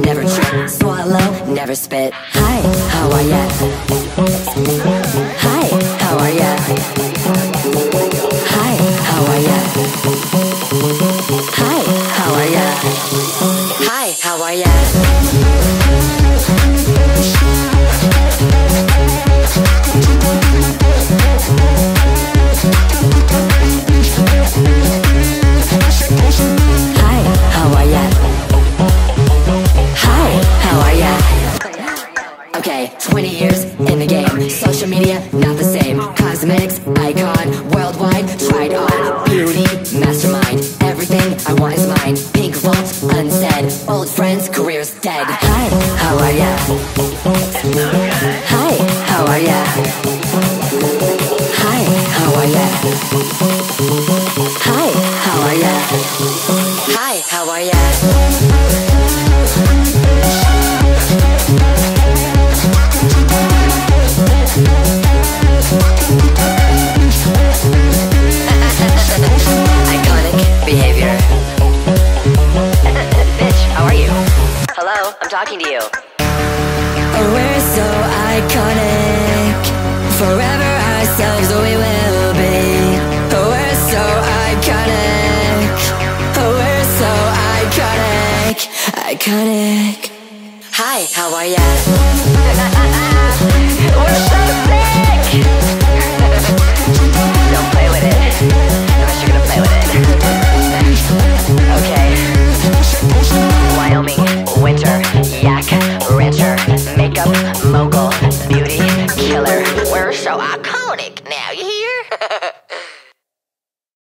never trip, swallow, never spit. Hi, how are ya? Pink vault, unsaid. Old are ya? Hi, how are ya? Hi, how are ya? Hi, how are ya? Hi, how are ya? Iconic behavior. Bitch, how are you? Hello, I'm talking to you. We're so iconic. Forever ourselves we will be. We're so iconic. We're so iconic. Iconic. Hi, how are ya? iconic now, you hear?